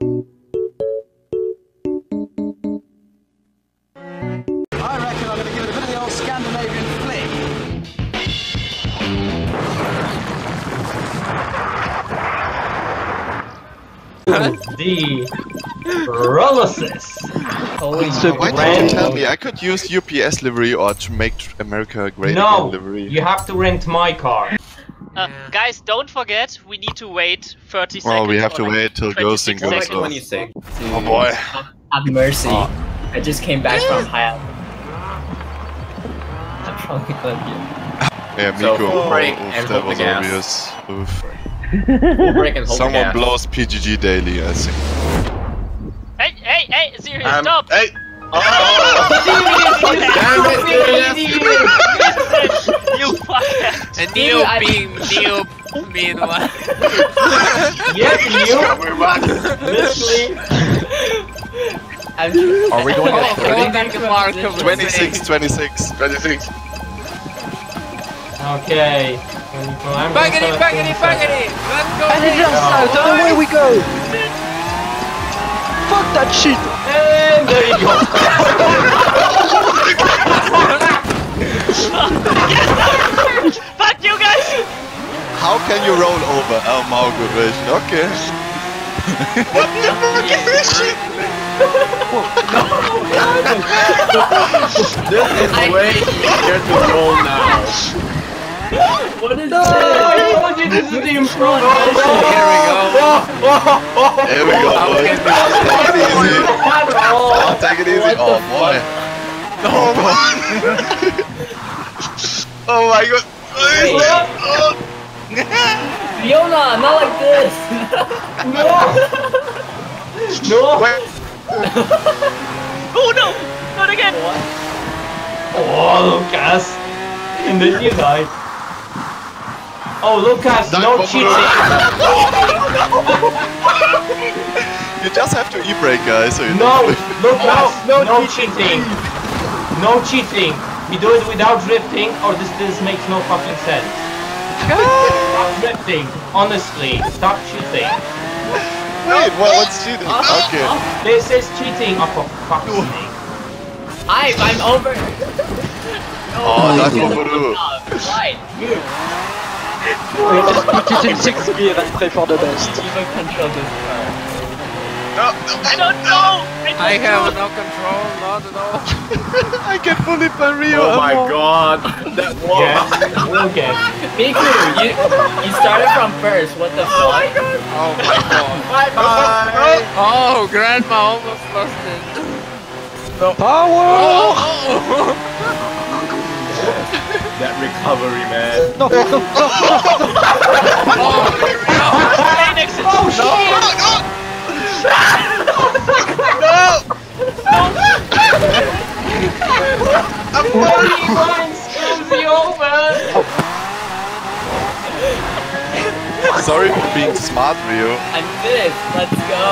the old Scandinavian flick. The paralysis. Holy Why crap. didn't you tell me? I could use UPS livery or to make America great No, again livery. you have to rent my car. Uh, guys, don't forget, we need to wait 30 seconds. Well, we have to like wait till 26 Ghosting goes seconds. off. Dude, Oh boy. Have mercy. I just came back from Hayat. I'm probably gonna Yeah, So, Miko. full break Oof, and that hold the was gas. obvious. Oof. Full break and hold Someone gas. blows PGG daily, I think. Hey, hey, hey, Sirius, Um, stop! Hey! Oh! Damn it, you fucker! A neo I- beam, neo meanwhile. Yes, you. Literally. I'm Are we going Oh, at 30? going to Mark of the 26, 26, 26. Okay. I'm Baggity, baggity, baggity! Let's go! And it jumps out, and away we go! Fuck that shit! And there you go. can you roll over? Oh, my good vision. Okay. what the fuck is this shit? This is way easier to roll now. what is I this? told you this is the improved Here we go. There we go, How boys. can Take it easy. Oh, Take it easy. Oh, boy. Oh, boy. oh, my god. Oh, Fiona, not like this! no! No! Oh no! Not again! Oh, Lucas! And then you died. Oh, Lucas, Died no for cheating! You just have to e-brake, guys, so you No, don't... Lucas, no, no cheating! No cheating! We do it without drifting, or this this makes no fucking sense. Stop drifting, honestly, stop cheating. Wait, well, what's cheating? Uh, okay. This is cheating, oh for fuck's sake. Hi, I'm over! Oh, that's what we do. Right, you! We just put it in 6 gear and pray for the best. Even control this car. No, no, I don't know! I have no control, not at all. I get bullied by Rio. Oh my Amor. god. That was. Yes, we'll get. Miku, you, you started from first, what the fuck? Oh my god. Oh my god. Bye bye. Oh, grandma almost lost it. Power! Oh! That recovery, man. No, oh, no, no, Hey, Nixon! Oh for being smart, Rio. I'm fifth, let's go!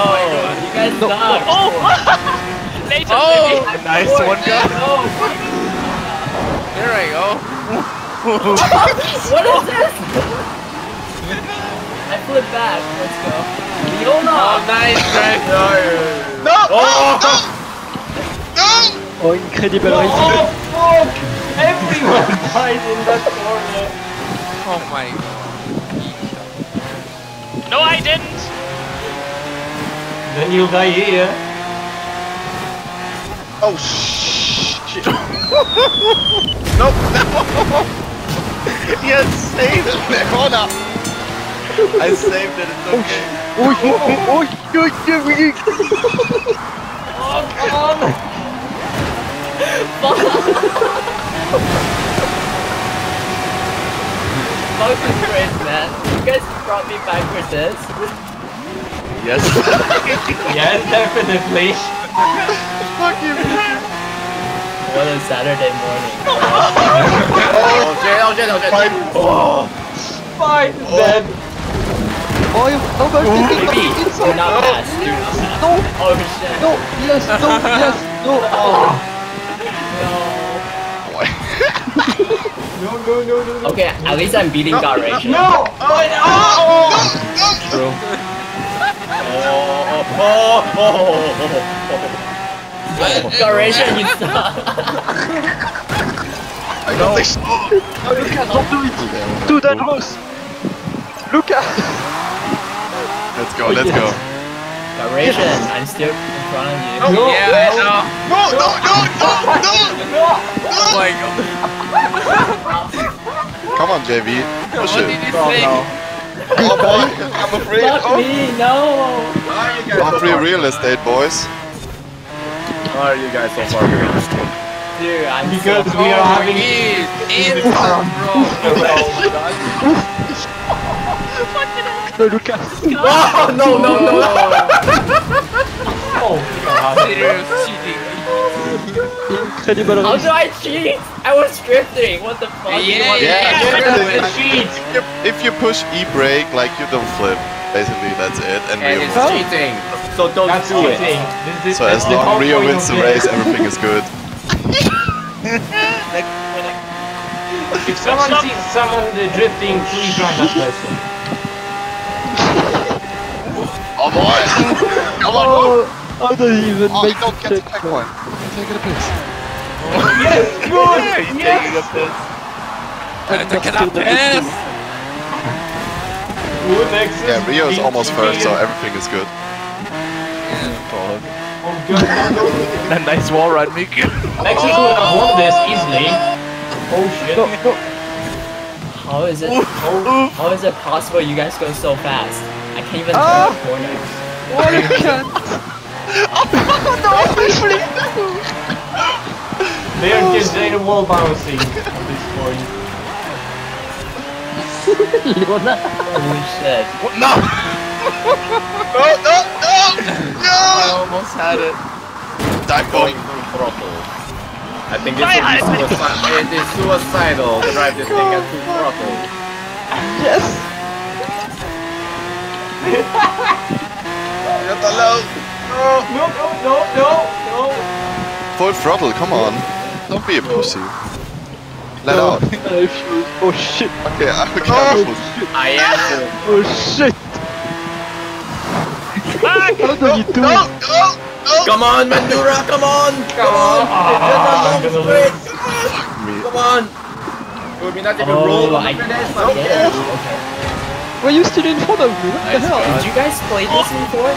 you guys suck! Oh! Later, Oh! baby! Nice one, guys. Oh, There I go. what is this? I flip back, let's go. Oh, Leona! nice drive. No! Oh! No! Oh, incredible Oh racing. fuck! Everyone died in that corner! Oh my god. No, I didn't! Then you'll die here. Oh, shit. no, no! yes, save it! Hold up! I saved it, it's okay. Oi, oi, oi, oi, oi. Oh come on! Fuck this race, man. You guys brought me back for this? Yes. Yes, definitely. Fuck you, What a Saturday morning. Oh shit, oh shit, oh shit. Fine. Oh! Fight dead! Oh, no, no, Baby, do not pass, do not pass. No, Oh shit. no, yes, no, yes, no. Oh. No, no, no, no, no. Okay, at least I'm beating God Rachel. No! Oh, no! No! No! oh, oh, oh, oh. Duration, you suck. I don't think so. No, Lucas, don't do it! Too dangerous! Lucas! Let's go, let's go. Duration, I'm still in front of you. No, Yeah, I no. know. No, no, no, no, no! Oh my god. Come on, JV. Push What it. did you say? Oh boy, I'm afraid. Fuck Oh, me, no! Why are you guys I'm so free far? real estate, boys. Why are you guys so far behind? Dude, I'm Because so we are having oh, in, in, bro. No, Lucas! Oh, no, no, no. Oh god. Serious cheating. Incredible How do I cheat? I was drifting. What the fuck? Yeah, What- Yeah, Yeah, really. the cheat. If you, if you push e-brake, like you don't flip. Basically, that's it. And And Rio it's wins. cheating. So don't That's do it. cheating. This So as long whole Rio wins the race, everything is good. If someone sees someone drifting, please run that person. Oh boy! Come on! Oh, I don't even Oh, make don't the get the check. checkpoint. Take it a piss. Yes, good. Yes. Look at that pass. Good exit. Yeah, Rio is almost first, so Oh everything is good. Oh god. no, no. nice wall run, Mick. Lexus would have won this easily. Oh shit. No, no. How is it? How is it possible you guys go so fast? I can't even Ah! turn a corner. Oh, you can't! They are just data wall bouncing at this point. Leona! Holy shit. No! no, no, no! No! almost had it. Dive Going bomb. throttle. I think this would be suicidal. It is suicidal to drive this thing at full throttle. Yes! Get the low. No, no, no, no, no. Full throttle, come on. Don't be a pussy. Let out. I refuse. Oh shit! Okay, okay, I'm a pussy. I am full. Oh shit! How do you do No, it? no, no! Come on, Vandura, come on! Come on! Ah, I'm Just a gonna long straight. Me. Come on! You will be not even Oh, roll on I the finish. I. Okay. Why are you still in front of me? What the hell? Did you guys play this before?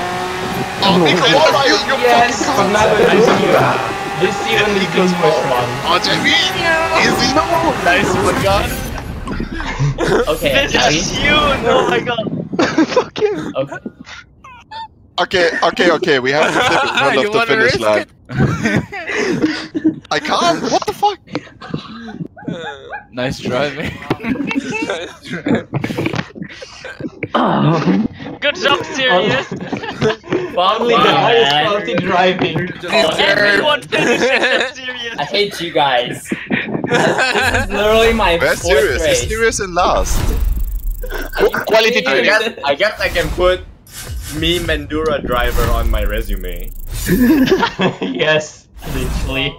Oh, Nico, what are you? You Yes, fucking but now that I see you. This is even the Nico's one. Oh, Jamie! Easy! No! Nice one, God. Okay. This ready? is you! Oh my god. Oh fuck you! Okay. Okay, okay, okay, we have to flip in front of the finish line. I can't! What the fuck? Nice driving. Good job, um, Sirius. Fuck Only the highest man. quality driving. Everyone finishes at Sirius. I hate you guys. This is literally my Where's fourth serious? race. He's serious and last. Quality I guess, I guess I can put me Vandura driver on my resume. yes, literally.